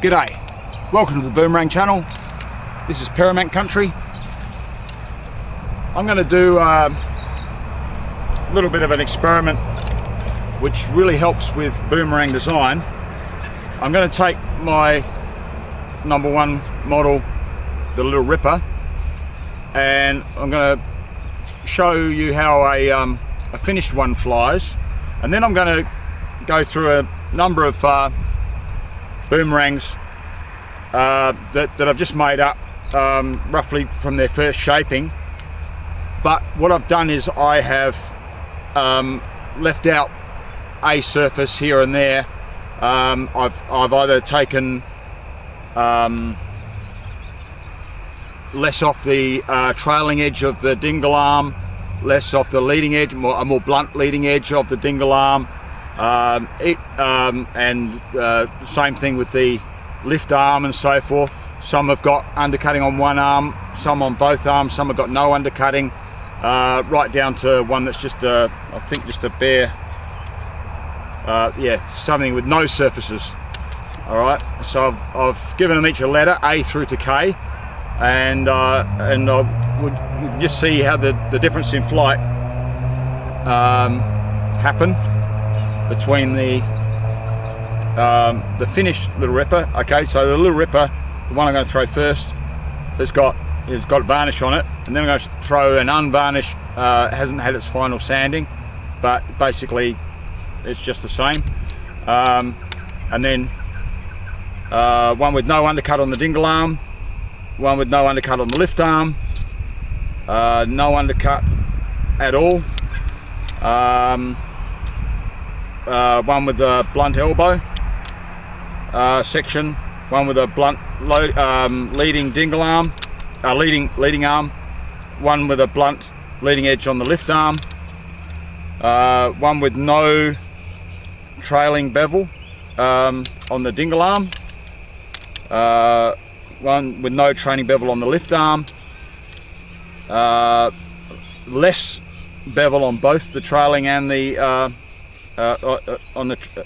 G'day, welcome to the Boomerang channel. This is Paramount Country. I'm going to do uh, a little bit of an experiment which really helps with boomerang design. I'm going to take my number one model, the Little Ripper, and I'm going to show you how a, um, a finished one flies and then I'm going to go through a number of uh, boomerangs uh, that, that I've just made up um, roughly from their first shaping. But what I've done is I have um, left out a surface here and there. Um, I've, I've either taken um, less off the uh, trailing edge of the dingle arm less off the leading edge more, a more blunt leading edge of the dingle arm um, it, um, and uh, same thing with the lift arm and so forth. Some have got undercutting on one arm, some on both arms, some have got no undercutting, uh, right down to one that's just a, I think just a bare, uh, yeah, something with no surfaces. All right, so I've, I've, given them each a letter, A through to K, and uh, and I would just see how the, the difference in flight um, happen between the um, the finished Little Ripper. Okay, so the Little Ripper, the one I'm going to throw first, has got has got varnish on it, and then I'm going to throw an unvarnished, uh, hasn't had its final sanding, but basically it's just the same. Um, and then uh, one with no undercut on the dingle arm, one with no undercut on the lift arm, uh, no undercut at all. Um, uh, one with a blunt elbow uh, section, one with a blunt load, um, leading dingle arm, uh, leading leading arm, one with a blunt leading edge on the lift arm, uh, one with no trailing bevel um, on the dingle arm, uh, one with no trailing bevel on the lift arm, uh, less bevel on both the trailing and the uh, uh, uh, on the tra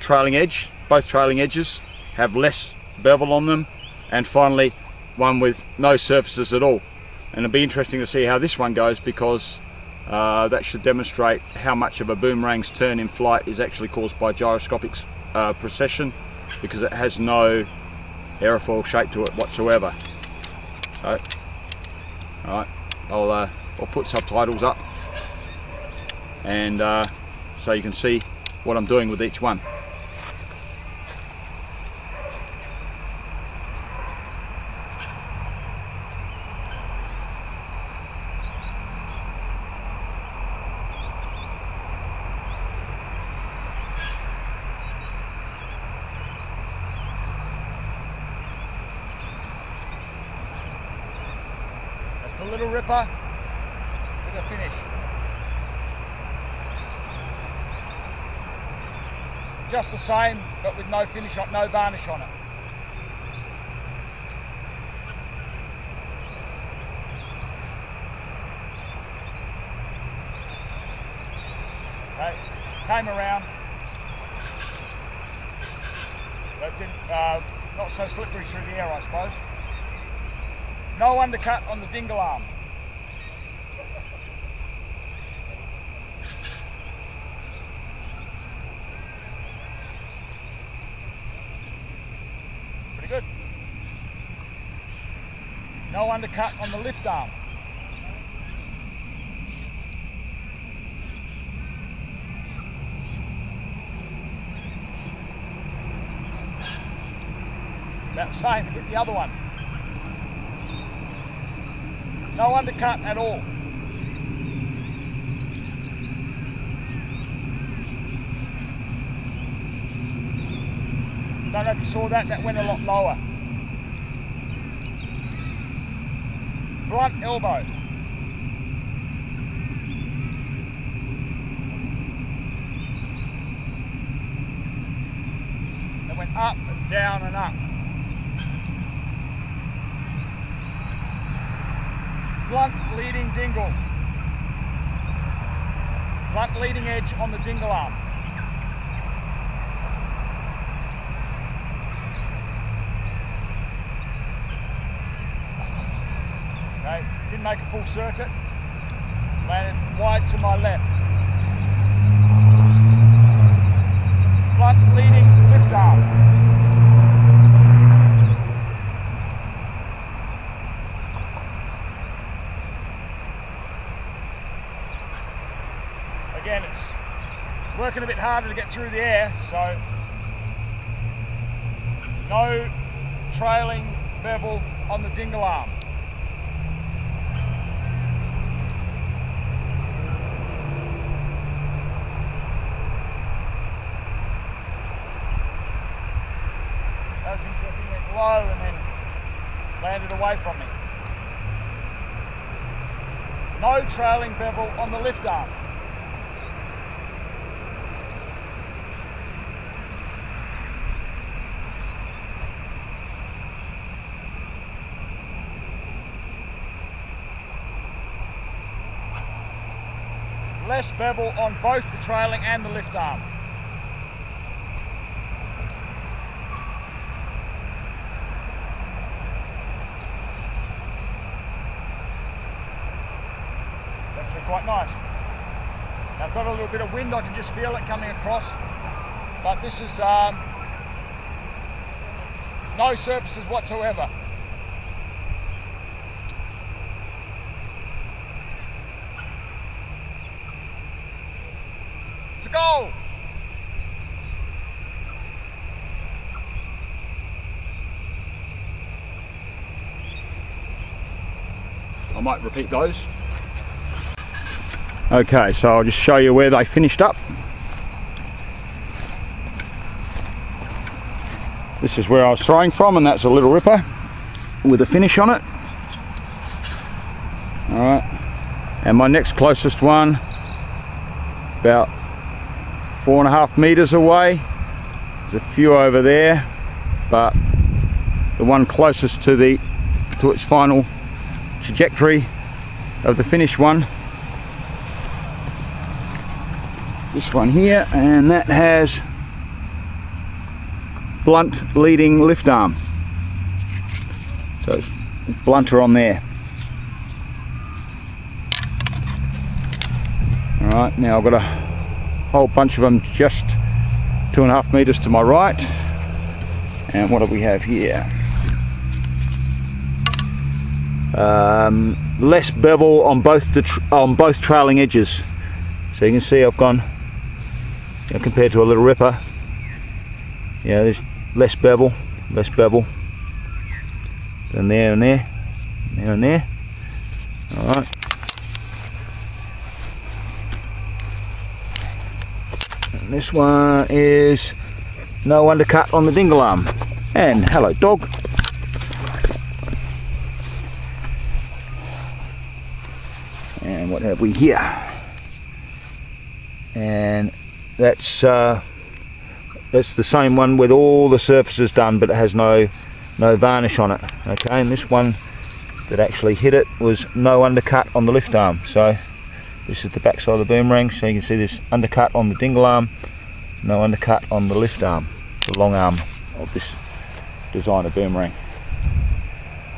trailing edge. Both trailing edges have less bevel on them. And finally, one with no surfaces at all. And it'll be interesting to see how this one goes because uh, that should demonstrate how much of a boomerang's turn in flight is actually caused by gyroscopic uh, precession because it has no aerofoil shape to it whatsoever. So, alright, I'll, uh, I'll put subtitles up and uh, so you can see what I'm doing with each one. That's the Little Ripper with a finish. Just the same, but with no finish on, no varnish on it. Okay, came around. But didn't, uh, not so slippery through the air, I suppose. No undercut on the dingle arm. Pretty good. No undercut on the lift arm. About the same, hit the other one. No undercut at all. Don't know if you saw that, that went a lot lower. Blunt elbow. It went up and down and up. Blunt leading dingle. Blunt leading edge on the dingle arm. Make a full circuit. Landed wide to my left. Blunt leading lift arm. Again, it's working a bit harder to get through the air, so no trailing bevel on the dingle arm. That was interesting, went and then landed away from me. No trailing bevel on the lift arm. less bevel on both the trailing and the lift arm. Actually quite nice. I've got a little bit of wind, I can just feel it coming across. But this is um, no surfaces whatsoever. to go. I might repeat those. Okay, so I'll just show you where they finished up. This is where I was throwing from and that's a little ripper with a finish on it. Alright, and my next closest one about four and a half meters away. There's a few over there, but the one closest to the to its final trajectory of the finished one. This one here, and that has blunt leading lift arm. So it's blunter on there. Alright, now I've got a whole bunch of them just two and a half meters to my right. And what do we have here? Um, less bevel on both the on both trailing edges. So you can see I've gone you know, compared to a little ripper. Yeah, there's less bevel, less bevel than there and there, there and there. All right. And this one is no undercut on the dingle arm. And hello dog. And what have we here? And that's uh, that's the same one with all the surfaces done, but it has no no varnish on it. Okay, and this one that actually hit it was no undercut on the lift arm. So this is the back side of the boomerang, so you can see this undercut on the dingle arm, no undercut on the lift arm, the long arm of this designer boomerang.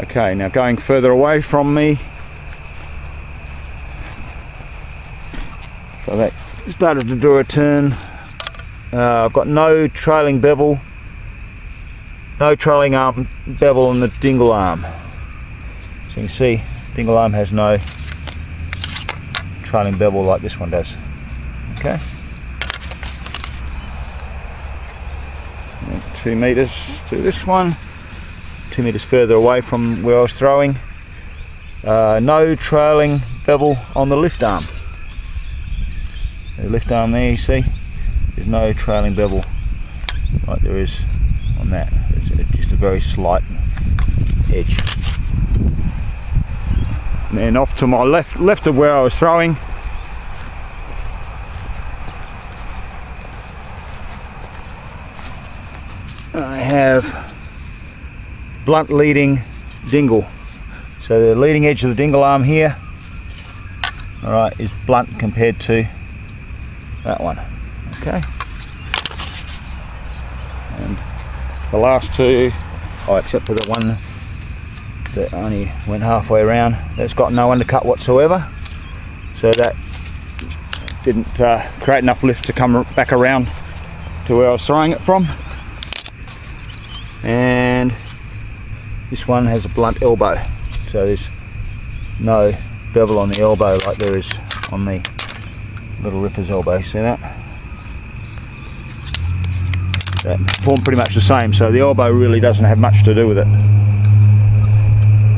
Okay, now going further away from me, so that started to do a turn. Uh, I've got no trailing bevel, no trailing arm bevel on the dingle arm. So you can see, dingle arm has no trailing bevel like this one does. Okay. Two meters to this one, two meters further away from where I was throwing. Uh, no trailing bevel on the lift arm. The lift arm there, you see, there's no trailing bevel like there is on that. It's just a very slight edge. And then off to my left, left of where I was throwing, I have blunt leading dingle. So the leading edge of the dingle arm here, all right, is blunt compared to that one. Okay. And the last two, oh, except for the one that only went halfway around. That's got no undercut whatsoever. So that didn't uh, create enough lift to come back around to where I was throwing it from. And this one has a blunt elbow. So there's no bevel on the elbow like there is on the little ripper's elbow. See that? That form pretty much the same. So the elbow really doesn't have much to do with it.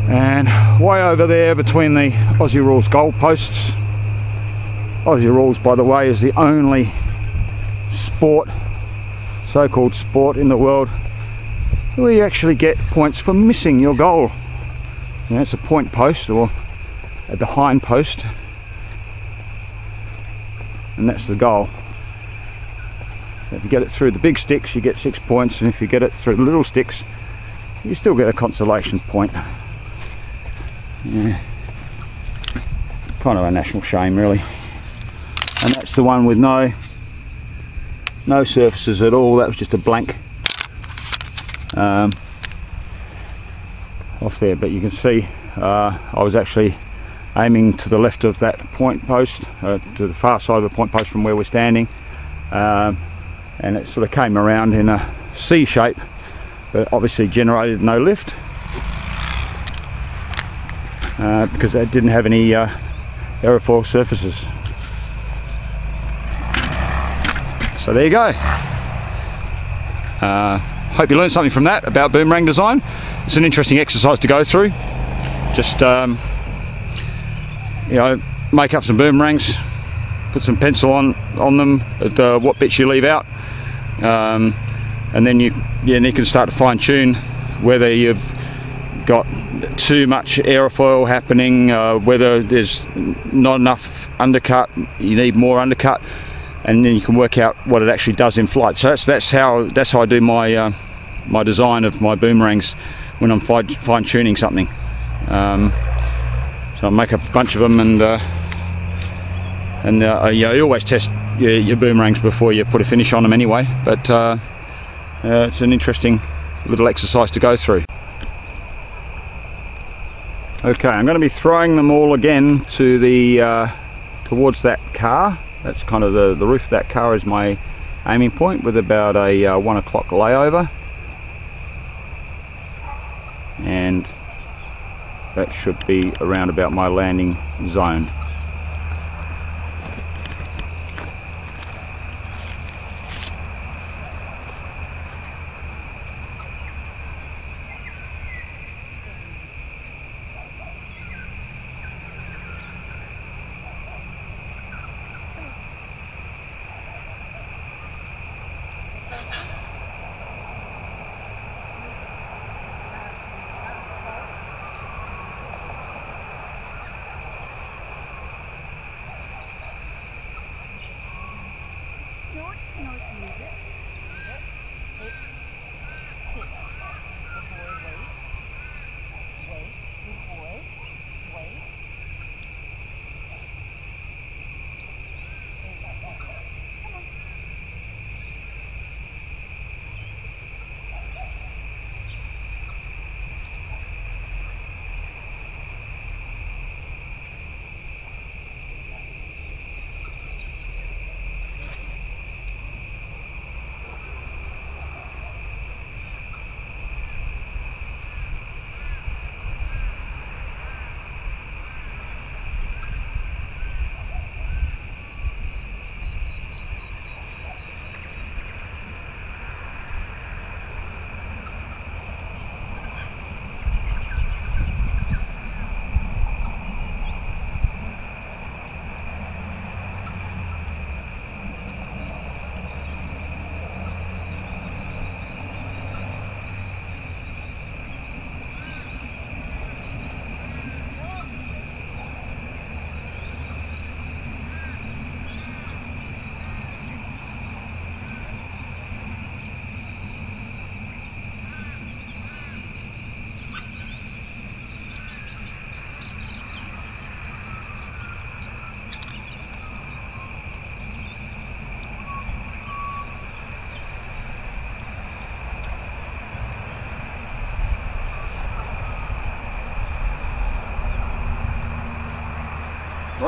And way over there between the Aussie Rules goalposts. Aussie Rules, by the way, is the only sport, so-called sport in the world where you actually get points for missing your goal. You know, it's a point post or a behind post and that's the goal. If you get it through the big sticks you get six points and if you get it through the little sticks you still get a consolation point. Yeah. Kind of a national shame really. And that's the one with no no surfaces at all, that was just a blank um, off there but you can see uh, I was actually aiming to the left of that point post uh, to the far side of the point post from where we're standing. Um, and it sort of came around in a C shape but obviously generated no lift uh, because it didn't have any uh, aerofoil surfaces. So there you go. Uh, hope you learned something from that about boomerang design. It's an interesting exercise to go through. Just um, you know make up some boomerangs put some pencil on on them at uh, what bits you leave out. Um, and then you yeah, and you can start to fine tune whether you've got too much aerofoil happening uh, whether there's not enough undercut you need more undercut and then you can work out what it actually does in flight. So that's that's how that's how I do my uh, my design of my boomerangs when I'm fine tuning something. Um, so I make a bunch of them and uh, and uh, yeah, you always test your, your, boomerangs before you put a finish on them anyway but uh, uh, it's an interesting little exercise to go through. Okay I'm going to be throwing them all again to the uh, towards that car. That's kind of the, the roof of that car is my aiming point with about a uh, one o'clock layover. And that should be around about my landing zone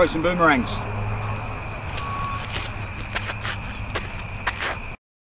Some boomerangs.